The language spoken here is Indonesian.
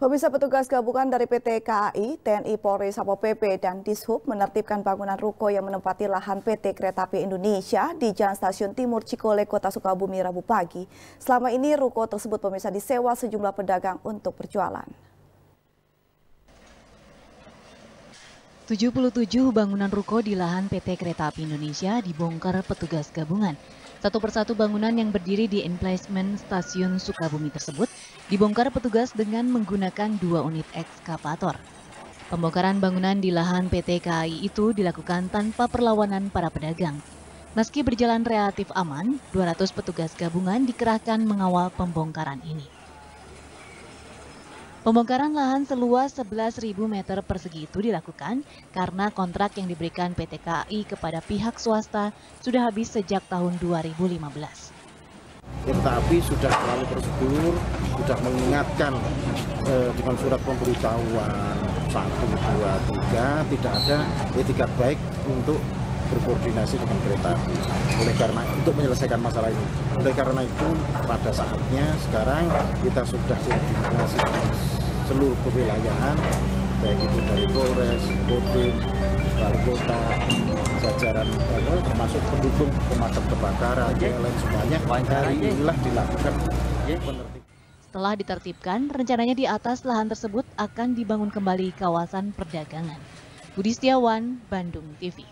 Pemirsa petugas gabungan dari PT KAI, TNI Polri, Sapo PP, dan Dishub menertibkan bangunan ruko yang menempati lahan PT Kereta Api Indonesia di Jalan Stasiun Timur Cikole, Kota Sukabumi, Rabu pagi. Selama ini ruko tersebut pemirsa disewa sejumlah pedagang untuk berjualan. 77 bangunan ruko di lahan PT Kereta Api Indonesia dibongkar petugas gabungan. Satu persatu bangunan yang berdiri di emplacement stasiun Sukabumi tersebut dibongkar petugas dengan menggunakan dua unit ekskavator. Pembongkaran bangunan di lahan PT KAI itu dilakukan tanpa perlawanan para pedagang. Meski berjalan relatif aman, 200 petugas gabungan dikerahkan mengawal pembongkaran ini. Pembongkaran lahan seluas 11.000 meter persegi itu dilakukan karena kontrak yang diberikan PT KAI kepada pihak swasta sudah habis sejak tahun 2015. Kereta api sudah melalui prosedur, sudah mengingatkan eh, dengan surat pemberitahuan 1, 2, 3, tidak ada etikat baik untuk berkoordinasi dengan kereta api. Oleh karena untuk menyelesaikan masalah ini. Oleh karena itu pada saatnya sekarang kita sudah koordinasi seluruh kewilayahan baik itu dari Polres, Kodim, Wali Kota, jajaran apa, termasuk pendukung pemadam kebakaran, yang lain semuanya hari inilah dilakukan. Setelah ditertibkan, rencananya di atas lahan tersebut akan dibangun kembali kawasan perdagangan. Budi Setiawan, Bandung TV.